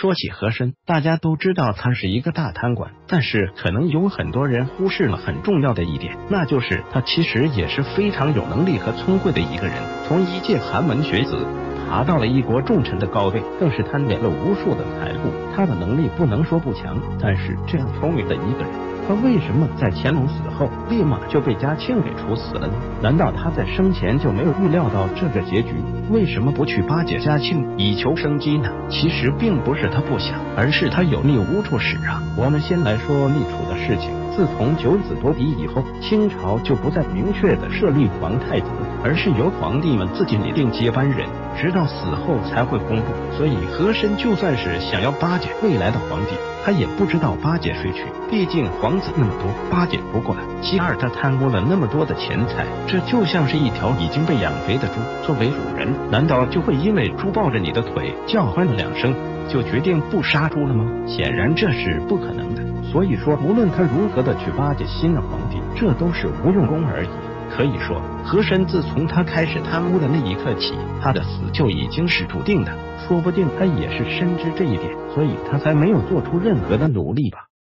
说起和珅，大家都知道他是一个大贪官，但是可能有很多人忽视了很重要的一点，那就是他其实也是非常有能力和聪慧的一个人。从一介寒门学子爬到了一国重臣的高位，更是贪敛了无数的财富。他的能力不能说不强，但是这样聪明的一个人。他为什么在乾隆死后立马就被嘉庆给处死了呢？难道他在生前就没有预料到这个结局？为什么不去巴结嘉庆以求生机呢？其实并不是他不想，而是他有力无处使啊。我们先来说立储的事情。自从九子夺嫡以后，清朝就不再明确的设立皇太子，而是由皇帝们自己拟定接班人，直到死后才会公布。所以和珅就算是想要巴结未来的皇帝。他也不知道巴结谁去，毕竟皇子那么多，巴结不过来。其二，他贪污了那么多的钱财，这就像是一条已经被养肥的猪。作为主人，难道就会因为猪抱着你的腿叫唤了两声，就决定不杀猪了吗？显然这是不可能的。所以说，无论他如何的去巴结新的皇帝，这都是无用功而已。可以说，和珅自从他开始贪污的那一刻起，他的死就已经是注定的。说不定他也是深知这一点，所以他才没有做出任何的努力吧。